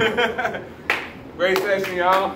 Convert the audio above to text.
Great session, y'all.